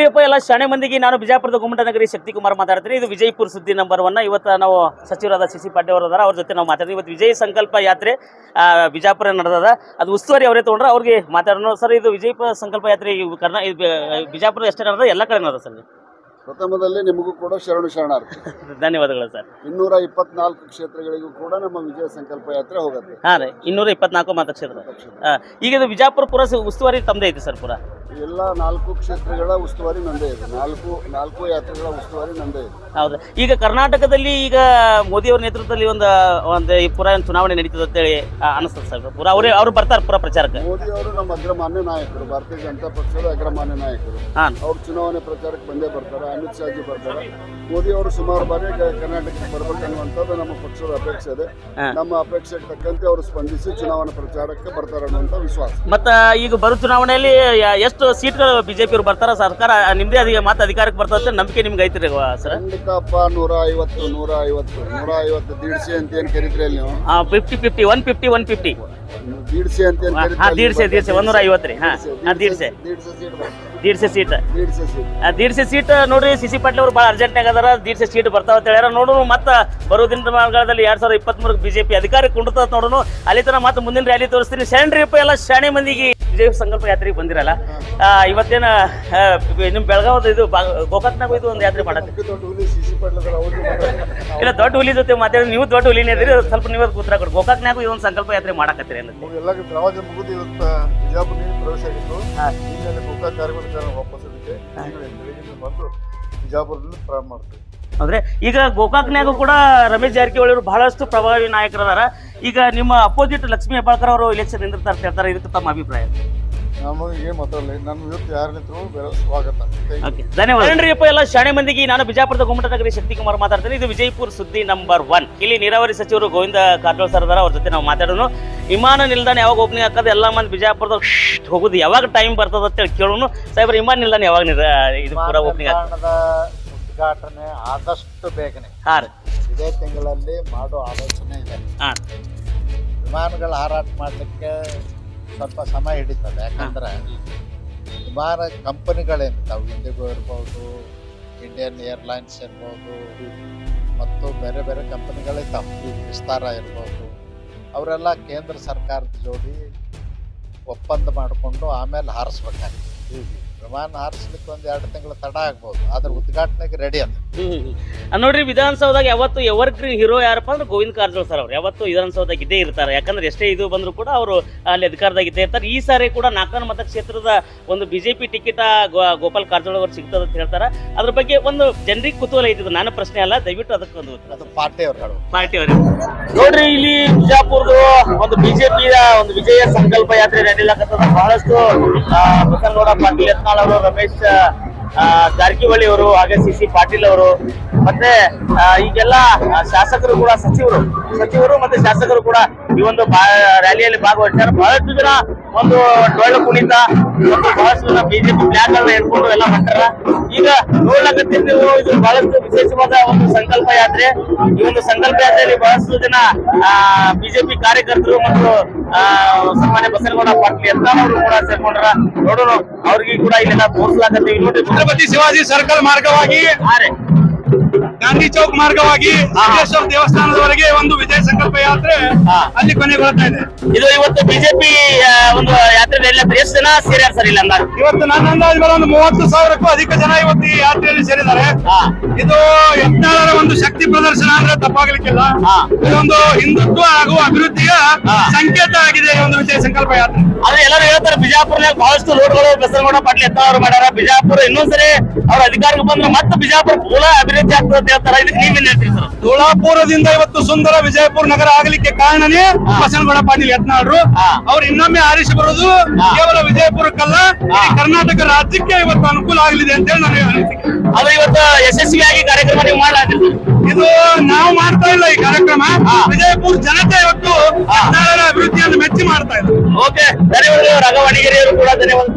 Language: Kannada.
ಶರಣರಿಯಪ್ಪ ಎಲ್ಲ ಶಾಣೆ ಮಂದಿಗೆ ನಾನು ಬಿಜಾಪುರದ ಗುಮ್ಮಟ ನಗರಿ ಶಕ್ತಿಕುಮಾರ್ ಮಾತಾಡ್ತೀನಿ. ಇದು ವಿಜಯಪುರ ಸುದ್ದಿ ನಂಬರ್ ಒನ್ ಇವತ್ತು ನಾವು ಸಚಿವರಾದ ಸಿ ಸಿ ಪಾಟೀಲ್ ಅವರು ಅದಾರ ಅವ್ರ ಜೊತೆ ನಾವು ಮಾತಾಡ್ತೀವಿ. ಇವತ್ತು ವಿಜಯ ಸಂಕಲ್ಪ ಯಾತ್ರೆ ಬಿಜಾಪುರ ನಡೆದದ. ಅದು ಉಸ್ತುವಾರಿ ಅವರೇ ತೊಗೊಂಡ್ರೆ ಅವ್ರಿಗೆ ಮಾತಾಡೋಣ. ಸರ್ ಇದು ವಿಜಯಪುರ ಸಂಕಲ್ಪ ಯಾತ್ರೆ ಕರ್ನಾ ಬಿಜಾಪುರ ಎಷ್ಟೇ ನಡೆದ ಎಲ್ಲ ಕಡೆ ನಡೆದ ಸರ್ ಪ್ರಥಮದಲ್ಲಿ ನಿಮಗೂ ಕೂಡ ಶರಣು ಶರಣಾರ್ಥಿ. ಧನ್ಯವಾದಗಳು ಸರ್. ಇನ್ನೂರ ಇಪ್ಪತ್ನಾಲ್ಕು ಕ್ಷೇತ್ರಗಳಿಗೂ ಕೂಡ ನಮ್ಮ ವಿಜಯ ಸಂಕಲ್ಪ ಯಾತ್ರೆ ಹೋಗುತ್ತೆ. ಹಾಂ ರೀ ಇನ್ನೂರ ಇಪ್ಪತ್ನಾಲ್ಕು ಮತಕ್ಷೇತ್ರ. ಈಗ ಇದು ಬಿಜಾಪುರ ಪುರ ಉಸ್ತುವಾರಿ ತಮ್ಮದೇ ಐತಿ ಸರ್ ಪುರ? ಎಲ್ಲ ನಾಲ್ಕು ಕ್ಷೇತ್ರಗಳ ಉಸ್ತುವಾರಿ ನಂದೇ ಇದೆ. ನಾಲ್ಕು ನಾಲ್ಕು ಯಾತ್ರೆಗಳ ಉಸ್ತುವಾರಿ ನಂದೇ ಇದೆ. ಹೌದು. ಈಗ ಕರ್ನಾಟಕದಲ್ಲಿ ಈಗ ಮೋದಿ ಅವರ ನೇತೃತ್ವದಲ್ಲಿ ಒಂದು ಒಂದು ಈ ಪುರ ಚುನಾವಣೆ ನಡೀತದೆ ಅಂತೇಳಿ ಹೇಳಿ ಅನಿಸ್ತದೆ ಸರ್. ಪುರ ಅವರೇ ಅವ್ರು ಬರ್ತಾರೆ ಪುರ ಪ್ರಚಾರಕ್ಕೆ. ಮೋದಿ ಅವರು ನಮ್ಮ ಅಗ್ರಮಾನ್ಯ ನಾಯಕರು ಭಾರತೀಯ ಜನತಾ ಪಕ್ಷದ ಅಗ್ರಮಾನ್ಯ ನಾಯಕರು. ಅವರು ಅವ್ರು ಚುನಾವಣೆ ಪ್ರಚಾರಕ್ಕೆ ಬಂದೇ ಬರ್ತಾರೆ ಅಮಿತ್ ಶಾಜಿ ಬರ್ತಾರೆ. ಮೋದಿ ಅವರು ಸುಮಾರು ಬಾರಿ ಕರ್ನಾಟಕಕ್ಕೆ ಕರ್ನಾಟಕಕ್ಕೆ ಬರ್ಬೇಕನ್ನುವಂಥದ್ದು ನಮ್ಮ ಪಕ್ಷದ ಅಪೇಕ್ಷೆ ಇದೆ. ನಮ್ಮ ಅಪೇಕ್ಷೆಗೆ ತಕ್ಕಂತೆ ಅವರು ಸ್ಪಂದಿಸಿ ಚುನಾವಣಾ ಪ್ರಚಾರಕ್ಕೆ ಬರ್ತಾರೆ ಅನ್ನುವಂಥ ವಿಶ್ವಾಸ. ಮತ್ತ ಈಗ ಬರೋ ಚುನಾವಣೆಯಲ್ಲಿ ಯ- ಎಷ್ಟು ಸೀಟ್ಗಳು ಬಿಜೆಪಿ ಅವರು ಬರ್ತಾರ ಸರ್ಕಾರ ನಿಮ್ದೇ ಅದಕ್ಕೆ ಮತ್ತೆ ಅಧಿಕಾರಕ್ಕೆ ಬರ್ತದೆ ನಂಬಿಕೆ ನಿಮ್ಗೆ ಐತ್ರಿ ಸರ್ ಖಂಡಿತಪ್ಪ ನೂರ ಐವತ್ತು ನೂರ ಐವತ್ತು ನೂರ ಐವತ್ತು ದೀಡ್ಸಿ ಅಂತ ಏನ್ ಕರಿತ್ರಿ ಅಲ್ಲಿ ನೀವು fifty fifty one fifty one fifty ದೀಡ್ಸಿ ಅಂತ ಏನ್ ಹಾ ದೀಡ್ಸೆ ದೀಡ್ಸೆ ಒಂದೂರ ಐವತ್ತು ರೀ ಹಾ ಹಾ ದೀಡ್ಸೆ ದೀಡ್ಸೆ ಸೀಟ್. ದೀಡ್ಸೆ ಸೀಟ್ ದೀಡ್ಸೆ ಸೀಟ್ ಆ ದೀಡ್ಸೆ ಸೀಟ್ ನೋಡ್ರಿ ಸಿ ಸಿ ಪಾಟೀಲ್ ಅವರು ಭಾಳ ಅರ್ಜೆಂಟ್ ಅದಾರ ದೀಡ್ಸೆ ಸೀಟ್ ಬರ್ತಾವ ಅಂತ ಹೇಳ್ಯಾರ ನೋಡೋಣ ಮತ್ತೆ ಬರೋ ದಿನಮಾನಗಳಲ್ಲಿ ಎರಡ್ ಸಾವಿರದ ಇಪ್ಪತ್ಮೂರಕ್ಕೆ ಬಿಜೆಪಿ ಅಧಿಕಾರಕ್ಕೆ ಕುಂಡ್ತದ ನೋಡೋಣ ಅಲ್ಲಿ ತನಕ ಮತ್ತೆ ಮುಂದಿನ ರ್ಯಾಲಿ ತೋರಿಸ್ತೀನಿ ಶರಣ್ರಿಯಪ್ಪ ಎಲ್ಲ ಶಾಣೆ ಮಂದಿಗೆ ವಿಜಯ ಸಂಕಲ್ಪ ಯಾತ್ರೆಗೆ ಬಂದಿರಲ್ಲ ಇವತ್ತೇನ ನಿಮ್ ಬೆಳಗಾವದ ಇದು ಗೋಕಾಕ್ನಾಗ ಇದು ಒಂದು ಯಾತ್ರೆ ಮಾಡತ್ತೆ. ಇಲ್ಲ ದೊಡ್ಡ ಹುಲಿ ಜೊತೆ ಮಾತಾಡಿ ನೀವು ದೊಡ್ಡ ಹುಲಿನೇ ಇದ್ರಿ ಸ್ವಲ್ಪ ನೀವು ಕೂತ್ರ ಕೊಡಿ. ಗೋಕಾಕ್ನಾಗೂ ಇದೊಂದು ಸಂಕಲ್ಪ ಯಾತ್ರೆ ಮಾಡಕತ್ತೀರಿ ಪ್ರವಾಸ ಗೋಕಾಕ್ ಕಾರ್ಯಕ್ರಮ ವಾಪಸ್ ಬಿಜಾಪುರದಲ್ಲಿ ಪ್ರಾರಂಭ ಮಾಡ್ತೀವಿ. ಅಂದ್ರೆ ಈಗ ಗೋಕಾಕ್ನ್ಯಾಗೂ ಕೂಡ ರಮೇಶ್ ಜಾರಕಿಹೊಳಿ ಅವರು ಬಹಳಷ್ಟು ಪ್ರಭಾವಿ ನಾಯಕರದಾರ. ಈಗ ನಿಮ್ಮ ಅಪೋಸಿಟ್ ಲಕ್ಷ್ಮೀ ಹೆಬ್ಬಾಳ್ಕರ್ ಅವರು ಎಲೆಕ್ಷನ್ ನಿಂದಿರ್ತಾರೆ ಅಂತ ಹೇಳ್ತಾರೆ. ಇದಕ್ಕೆ ತಮ್ಮ ಅಭಿಪ್ರಾಯ ನಮಗೆ ಸ್ವಾಗತ. ಓಕೆ ಧನ್ಯವಾದ ಎಲ್ಲ ಶಾಣೆ ಮಂದಿಗೆ ನಾನು ಬಿಜಾಪುರದ ಗುಮ್ಮಟ ನಗರಿ ಶಕ್ತಿಕುಮಾರ್ ಮಾತಾಡ್ತೀನಿ. ಇದು ವಿಜಯಪುರ ಸುದ್ದಿ ನಂಬರ್ ಒನ್ ಇಲ್ಲಿ ನೀರಾವರಿ ಸಚಿವರು ಗೋವಿಂದ ಕಾರಜೋಳ ಸರ್ ಅದಾರ ಅವ್ರ ಜೊತೆ ನಾವು ಮಾತಾಡೋಣ. ವಿಮಾನ ನಿಲ್ದಾಣ ಯಾವಾಗ ಓಪನಿಂಗ್ ಆಗ್ತದೆ? ಎಲ್ಲ ಮಂದಿ ಬಿಜಾಪುರದ ಹೋಗುದು ಯಾವಾಗ ಟೈಮ್ ಬರ್ತದ? ಅಂತ ಹೇಳಿ ಕೇಳೋಣ. ಸಾಹೇಬ್ರ ವಿಮಾನ ನಿಲ್ದಾಣ ಯಾವಾಗ ಇದು ಪೂರ ಓಪನಿಂಗ್ ಆಗ್ತದೆ. ಉದ್ಘಾಟನೆ ಆದಷ್ಟು ಬೇಗನೆ. ಹಾ ರೀ. ಇದೇ ತಿಂಗಳಲ್ಲಿ ಮಾಡೋ ಆಲೋಚನೆ ಇದೆ. ಹಾ ವಿಮಾನಗಳ ಹಾರಾಟ ಮಾಡಲಿಕ್ಕೆ ಸ್ವಲ್ಪ ಸಮಯ ಹಿಡಿತದೆ. ಯಾಕಂದ್ರೆ ವಿಮಾನ ಕಂಪನಿಗಳೇನಿದ್ದಾವೆ ಇಂಡಿಗೋ ಇರ್ಬೋದು ಇಂಡಿಯನ್ ಏರ್ಲೈನ್ಸ್ ಇರ್ಬೋದು ಮತ್ತು ಬೇರೆ ಬೇರೆ ಕಂಪನಿಗಳಿದ್ದಾವೆ ವಿಸ್ತಾರ ಇರ್ಬೋದು. ಅವರೆಲ್ಲ ಕೇಂದ್ರ ಸರ್ಕಾರದ ಜೋಡಿ ಒಪ್ಪಂದ ಮಾಡಿಕೊಂಡು ಆಮೇಲೆ ಹಾರಿಸ್ಬೇಕಾಗ್ತದೆ. ವಿಮಾನ ಹಾರಿಸ್ಲಿಕ್ಕೆ ಒಂದ್ ಎರಡು ತಿಂಗಳು ತಡ ಆಗ್ಬೋದು ಆದ್ರೆ ಉದ್ಘಾಟನೆಗೆ ರೆಡಿ ಅದು. ನೋಡ್ರಿ ವಿಧಾನಸೌಧದಾಗ ಯಾವತ್ತು ಎವರ್ ಗ್ರೀನ್ ಹೀರೋ ಯಾರಪ್ಪ ಅಂದ್ರೆ ಗೋವಿಂದ ಕಾರಜೋಳ ಸರ್ ಅವ್ರು. ಯಾವತ್ತು ವಿಧಾನಸೌಧದಾಗ ಇದ್ದೇ ಇರ್ತಾರೆ. ಯಾಕಂದ್ರೆ ಎಷ್ಟೇ ಇದು ಬಂದ್ರು ಕೂಡ ಅವರು ಅಲ್ಲಿ ಅಧಿಕಾರದಾಗ ಇದ್ದೇ ಇರ್ತಾರೆ. ಈ ಸಾರಿ ಕೂಡ ನಾಲ್ಕನ ಮತಕ್ಷೇತ್ರದ ಒಂದು ಬಿಜೆಪಿ ಟಿಕೆಟ್ ಗೋಪಾಲ್ ಕಾರಜೋಳ ಅವರು ಸಿಗ್ತದೆ ಅಂತ ಹೇಳ್ತಾರೆ. ಅದ್ರ ಬಗ್ಗೆ ಒಂದು ಜನರಿಗೆ ಕುತೂಹಲ ಇದ್ದು ನಾನು ಪ್ರಶ್ನೆ ಅಲ್ಲ ದಯವಿಟ್ಟು ಅದಕ್ಕೆ ಒಂದು ಪಾರ್ಟಿಯವ್ರು ಹೇಳುವ ಪಾರ್ಟಿ ಅವರು ನೋಡ್ರಿ ಇಲ್ಲಿ ಬಿಜಾಪುರದ ಒಂದು ಬಿಜೆಪಿ ಒಂದು ವಿಜಯ ಸಂಕಲ್ಪ ಯಾತ್ರೆ ನಡೀಲಾಕತ್ತದ ಬಹಳಷ್ಟು ಬಸನಗೌಡ ಪಾಟೀಲ್ ಯತ್ನಾಳ್ ಅವರು ರಮೇಶ್ ಜಾರಕಿಹೊಳಿ ಅವರು ಹಾಗೆ ಸಿ ಸಿ ಪಾಟೀಲ್ ಅವರು ಮತ್ತೆ ಈಗೆಲ್ಲ ಶಾಸಕರು ಕೂಡ ಸಚಿವರು ಸಚಿವರು ಮತ್ತೆ ಶಾಸಕರು ಕೂಡ ಈ ಒಂದು ರ್ಯಾಲಿಯಲ್ಲಿ ಭಾಗವಹಿಸ್ತಾರೆ. ಬಹಳಷ್ಟು ಜನ ಒಂದು ಡೊಳ್ಳು ಕುಣಿತ ಮತ್ತು ಬಹಳಷ್ಟು ಜನ ಬಿಜೆಪಿ ಬ್ಲಾಕ್ ಅನ್ನ ಹಿಡ್ಕೊಂಡು ಎಲ್ಲ ಹೊಂಟಾರ ಈಗ ನೋಡ್ಲಕತ್ತೀರಿ ನೀವು ಇದು ಬಹಳಷ್ಟು ವಿಶೇಷವಾದ ಒಂದು ಸಂಕಲ್ಪ ಯಾತ್ರೆ. ಈ ಒಂದು ಸಂಕಲ್ಪ ಯಾತ್ರೆಯಲ್ಲಿ ಬಹಳಷ್ಟು ಜನ ಬಿಜೆಪಿ ಕಾರ್ಯಕರ್ತರು ಮತ್ತು ಆ, ಸನ್ಮಾನ್ಯ ಬಸನಗೌಡ ಪಾಟೀಲ್ ಅವರು ಕೂಡ ಸೇರ್ಕೊಂಡ್ರ. ನೋಡೋಣ ಅವ್ರಿಗೆ ಕೂಡ ಇಲ್ಲೆಲ್ಲ ತೋರಿಸ್ಲಾಕತ್ತೀವಿ. ನೋಡಿ ಛತ್ರಪತಿ ಶಿವಾಜಿ ಸರ್ಕಲ್ ಮಾರ್ಗವಾಗಿ. ಗಾಂಧಿ ಚೌಕ್ ಮಾರ್ಗವಾಗಿ ಸಿದ್ದೇಶ್ವರ ದೇವಸ್ಥಾನದವರೆಗೆ ಒಂದು ವಿಜಯ ಸಂಕಲ್ಪ ಯಾತ್ರೆ. ಅಲ್ಲಿ ಕೊನೆಗೊಳ್ತಾ ಇದೆ. ಇದು ಇವತ್ತು ಬಿಜೆಪಿ ಒಂದು ಯಾತ್ರೆ ನಡೆಯಲ್ಲ ಎಷ್ಟು ಜನ ಸೇರ್ಯಾರ ಸರ್ ಇಲ್ಲ ಇವತ್ತು ನನ್ನ ಅಂದಾಜು ಒಂದು ಮೂವತ್ತು ಸಾವಿರಕ್ಕೂ ಅಧಿಕ ಜನ ಇವತ್ತು ಈ ಯಾತ್ರೆಯಲ್ಲಿ ಸೇರಿದ್ದಾರೆ. ಇದು ಒಂದು ಶಕ್ತಿ ಪ್ರದರ್ಶನ ಅಂದ್ರೆ ತಪ್ಪಾಗಲಿಕ್ಕಿಲ್ಲ. ಇದೊಂದು ಹಿಂದುತ್ವ ಹಾಗೂ ಅಭಿವೃದ್ಧಿಯ. ಸಂಕೇತ ಆಗಿದೆ ಈ ಒಂದು ವಿಜಯ ಸಂಕಲ್ಪ ಯಾತ್ರೆ. ಆದ್ರೆ ಎಲ್ಲರೂ ಹೇಳ್ತಾರೆ ಬಿಜಾಪುರ ಬಹಳಷ್ಟು ಲೋಟ್ಗಳು ಬಸನಗೌಡ ಪಾಟೀಲ್ ಎತ್ತವರು ಮಾಡ್ಯಾರ. ಬಿಜಾಪುರ ಇನ್ನೊಂದ್ಸರಿ ಅವ್ರ ಅಧಿಕಾರಕ್ಕೆ ಬಂದ್ರೆ ಮತ್ತೆ ಬಿಜಾಪುರ ಮೂಲ ಅಭಿವೃದ್ಧಿ ಆಗ್ತದೆ ಅಂತ ಹೇಳ್ತಾರೆ. ಇದಕ್ಕೆ ನೀವೇನ್ ಹೇಳ್ತೀರಿ ಸರ್? ತುಳಾಪುರದಿಂದ ಇವತ್ತು ಸುಂದರ ವಿಜಯಪುರ ನಗರ ಆಗಲಿಕ್ಕೆ ಕಾರಣನೇ ಬಸನಗೌಡ ಪಾಟೀಲ್ ಯತ್ನಾಳ್ರು. ಅವ್ರು ಇನ್ನೊಮ್ಮೆ ಆರಿಸಿ ಬರೋದು ಕೇವಲ ವಿಜಯಪುರಕ್ಕಲ್ಲ ಕರ್ನಾಟಕ ರಾಜ್ಯಕ್ಕೆ ಇವತ್ತು ಅನುಕೂಲ ಆಗಲಿದೆ ಅಂತ ಹೇಳಿ ನಾನು ಅನಿಸಿಕೆ ಅದೇ ಇವತ್ತು ಯಶಸ್ವಿಯಾಗಿ ಕಾರ್ಯಕ್ರಮ ನೀವು ಇದು ನಾವು ಮಾಡ್ತಾ ಇಲ್ಲ ಈ ಕಾರ್ಯಕ್ರಮ. ವಿಜಯಪುರ ಜನತೆ ಇವತ್ತು ಅಭಿವೃದ್ಧಿಯನ್ನು ಮೆಚ್ಚಿ ಮಾಡ್ತಾ ಇದ್ರು ಓಕೆ ಧನ್ಯವಾದಗಳು. ರಾಘ ಕೂಡ ಧನ್ಯವಾದ.